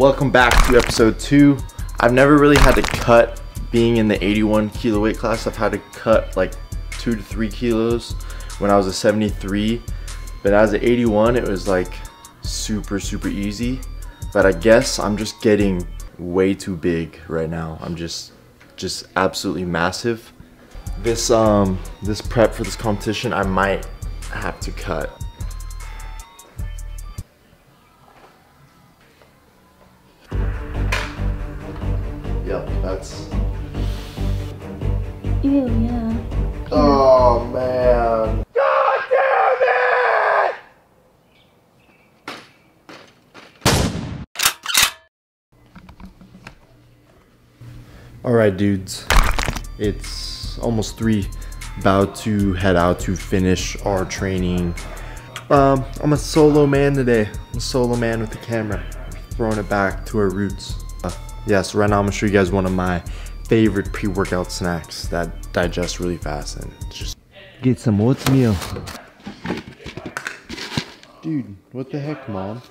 Welcome back to episode two. I've never really had to cut being in the 81 kilo weight class. I've had to cut like two to three kilos when I was a 73. But as an 81, it was like super, super easy. But I guess I'm just getting way too big right now. I'm just, just absolutely massive. This, um, this prep for this competition, I might have to cut. Yep, that's. Ew, yeah. Oh man. God damn it! Alright, dudes. It's almost three. About to head out to finish our training. Um, I'm a solo man today. I'm a solo man with the camera. Throwing it back to our roots. Yeah, so right now I'm gonna show you guys one of my favorite pre-workout snacks that digest really fast and just Get some oatmeal. Dude, what the heck, mom?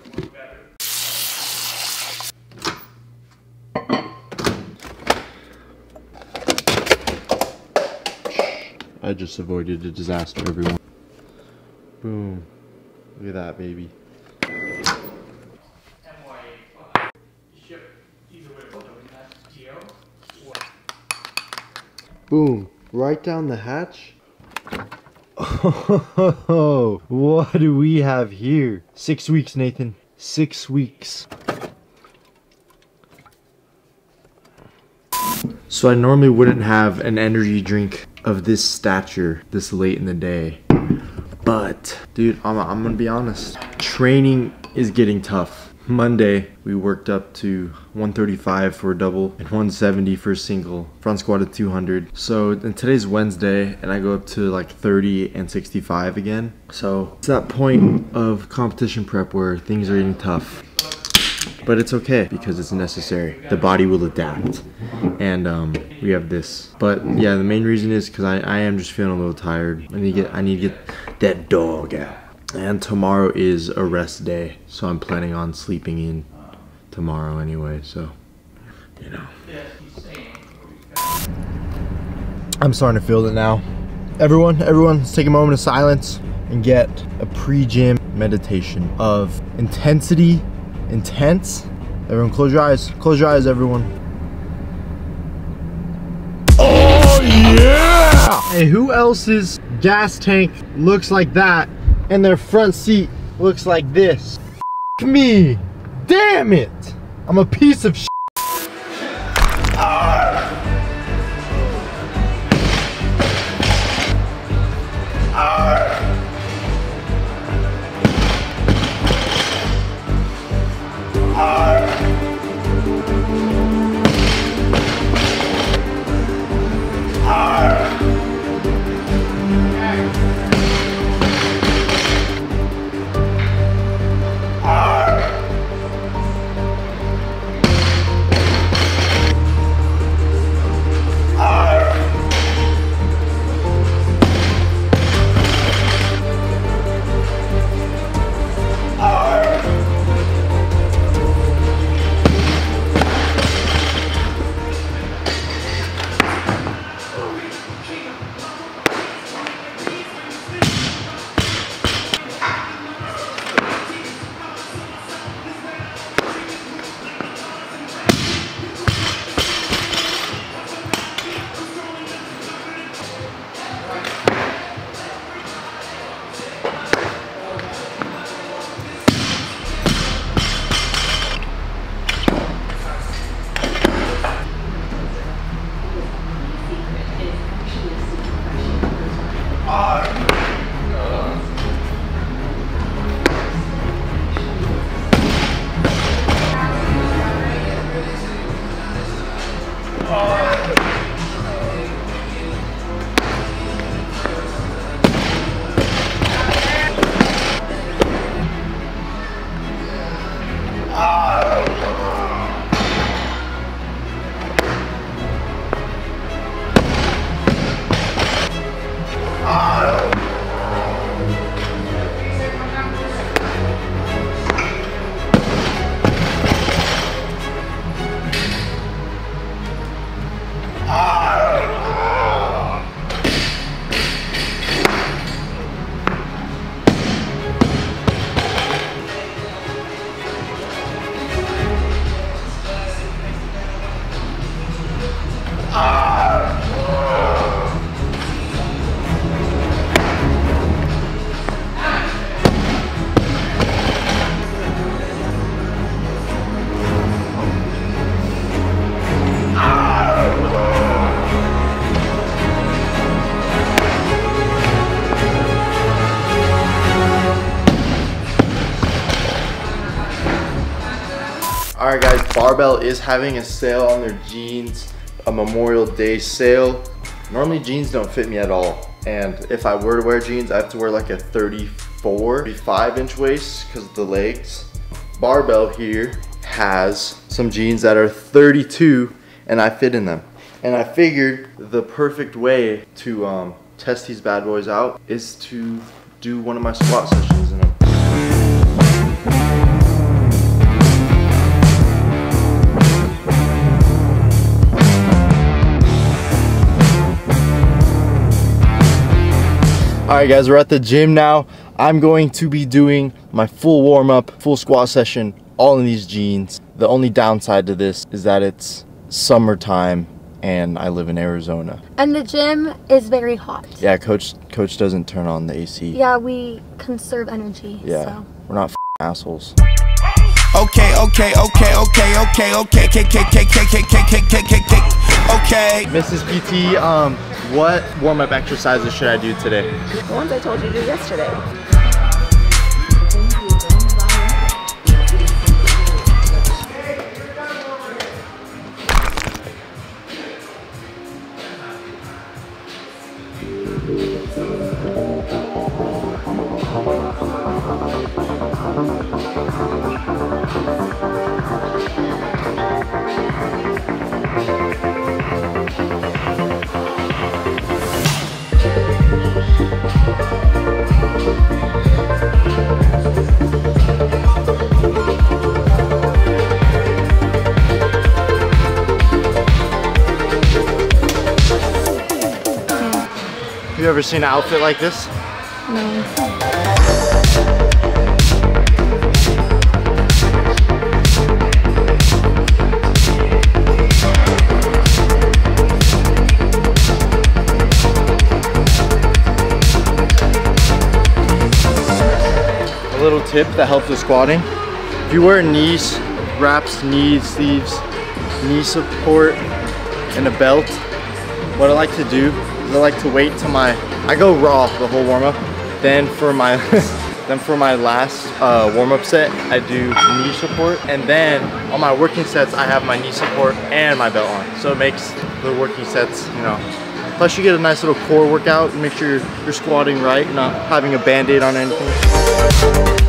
I just avoided a disaster, everyone. Boom. Look at that, baby. Boom. Right down the hatch. Oh, what do we have here? Six weeks, Nathan. Six weeks. So I normally wouldn't have an energy drink of this stature this late in the day. But, dude, I'm, I'm gonna be honest. Training is getting tough. Monday, we worked up to 135 for a double and 170 for a single. Front squat at 200. So, and today's Wednesday, and I go up to like 30 and 65 again. So, it's that point of competition prep where things are getting tough. But it's okay because it's necessary. The body will adapt. And um, we have this. But yeah, the main reason is because I, I am just feeling a little tired. I need to get I need to get that dog out. And tomorrow is a rest day, so I'm planning on sleeping in tomorrow anyway, so you know. I'm starting to feel it now. Everyone, everyone, let's take a moment of silence and get a pre-gym meditation of intensity, intense. Everyone close your eyes. Close your eyes, everyone. Oh yeah! Hey, who else's gas tank looks like that and their front seat looks like this? F me! Damn it! I'm a piece of shit. Barbell is having a sale on their jeans, a Memorial Day sale. Normally jeans don't fit me at all. And if I were to wear jeans, I have to wear like a 34, 35 inch waist because of the legs. Barbell here has some jeans that are 32 and I fit in them. And I figured the perfect way to um, test these bad boys out is to do one of my squat sessions in them. All right guys, we're at the gym now. I'm going to be doing my full warm up, full squat session, all in these jeans. The only downside to this is that it's summertime and I live in Arizona. And the gym is very hot. Yeah, coach coach doesn't turn on the AC. Yeah, we conserve energy. Yeah. So. We're not assholes. Okay, okay, okay, okay, okay, okay, okay, okay, okay, okay, okay, okay, okay, okay, okay. Mrs. PT, um, what warm up exercises should I do today? The ones I told you to do yesterday. You ever seen an outfit like this? No. A little tip that helps with squatting. If you wear knees, wraps, knee sleeves, knee support, and a belt, what I like to do I like to wait till my, I go raw the whole warm up. Then for my, then for my last uh, warm up set, I do knee support. And then on my working sets, I have my knee support and my belt on. So it makes the working sets, you know, Plus you get a nice little core workout and make sure you're, you're squatting right, not having a band-aid on anything.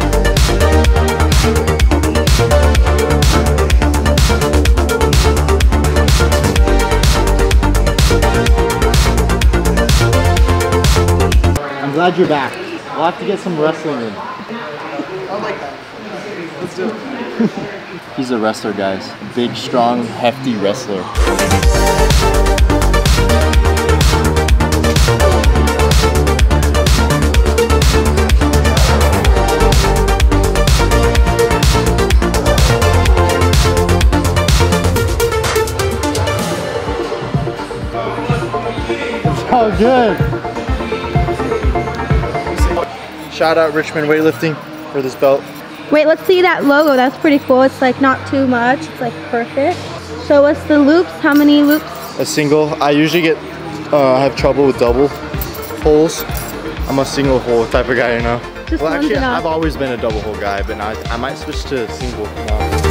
I'm glad you're back. We'll have to get some wrestling in. I like that. Let's do it. He's a wrestler, guys. Big, strong, hefty wrestler. It's all good. Shout out Richmond Weightlifting for this belt. Wait, let's see that logo. That's pretty cool. It's like not too much. It's like perfect. So what's the loops? How many loops? a single. I usually get, uh, I have trouble with double holes. I'm a single hole type of guy, you know. Just well, actually, enough. I've always been a double hole guy, but now I might switch to single now.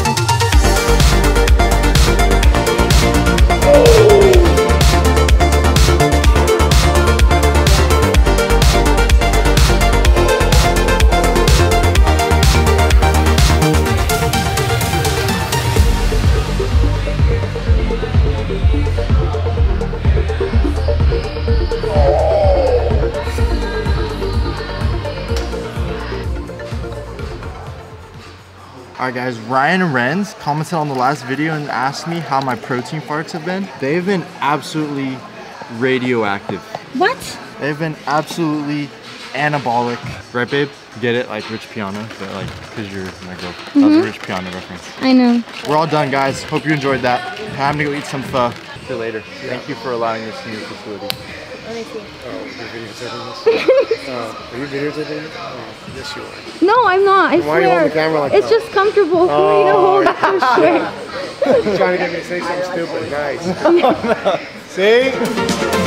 Alright guys, Ryan and Renz commented on the last video and asked me how my protein farts have been. They've been absolutely radioactive. What? They've been absolutely anabolic. Right babe? Get it? Like Rich Piana, but like, cause you're my girl. That was a mm-hmm. Rich Piana reference. I know. We're all done guys. Hope you enjoyed that. Time to go eat some pho. See you later. Thank you for allowing us in your facility. Let me see. Oh, you're videotaping this? oh, are you videotaping it? Oh, yes you are. No, I'm not. I Why are you holding the camera like it's that? just comfortable for me to hold it. I swear. You're trying to get me to say something stupid. Nice. See?